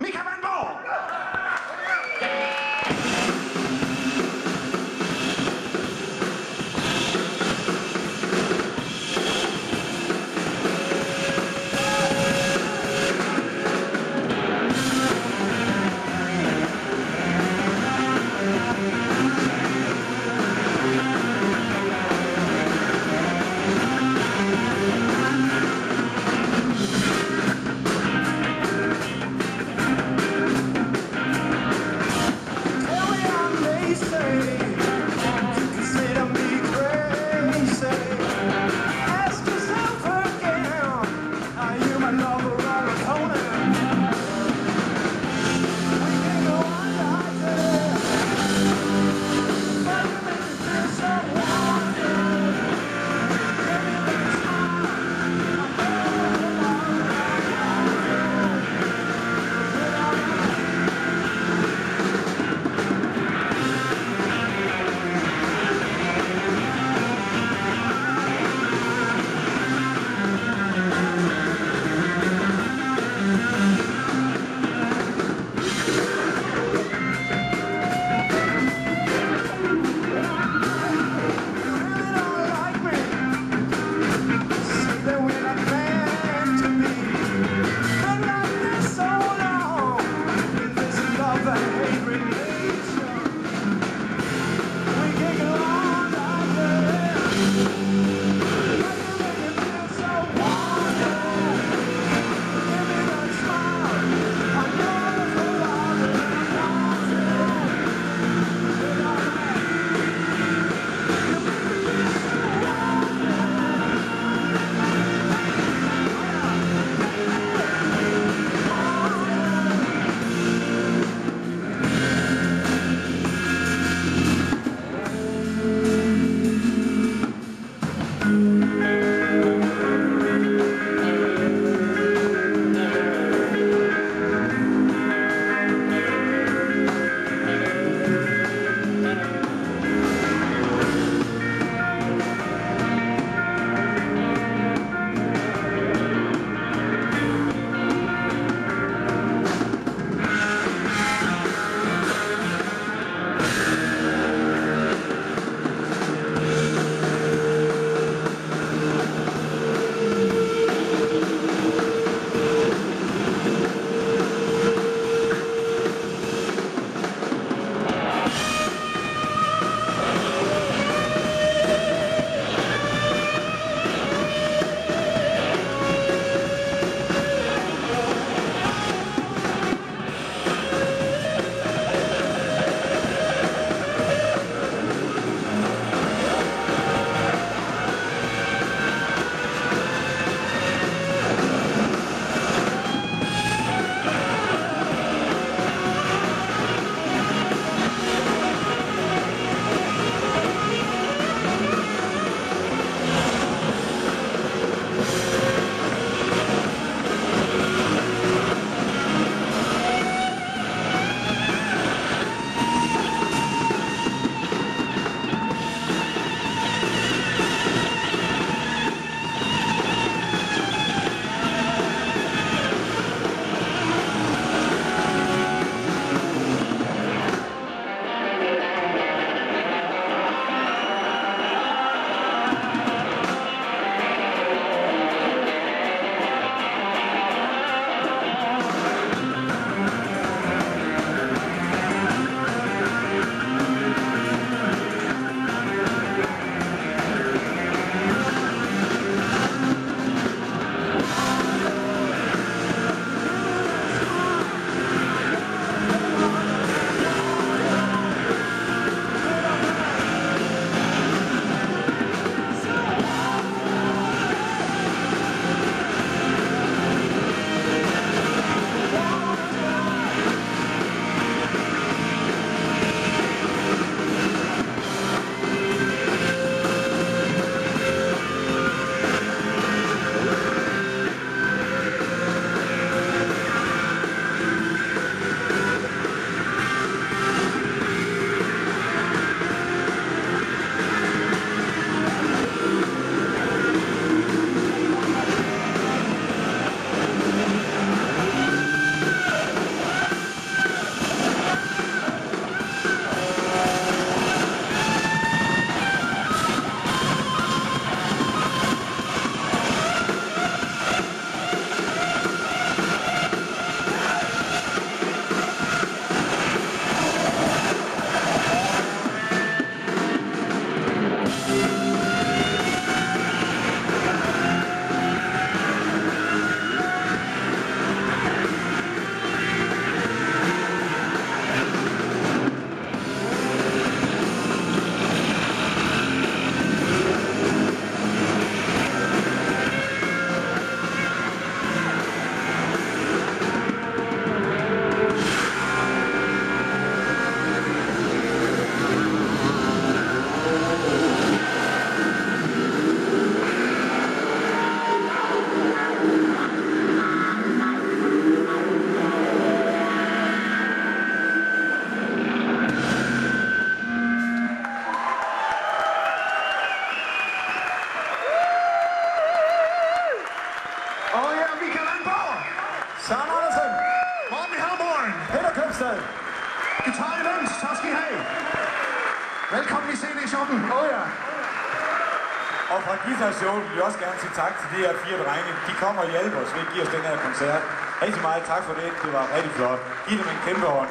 Mi jamás Ringsted. Guitar i Events, tak skal I have. Velkommen i CD-shoppen. Åh oh, ja. Og fra Guitar Show vil vi også gerne sige tak til de her fire drenge. De kommer og hjælper os ved at give os den her koncert. Rigtig meget tak for det. Det var rigtig flot. Giv dem en kæmpe hånd.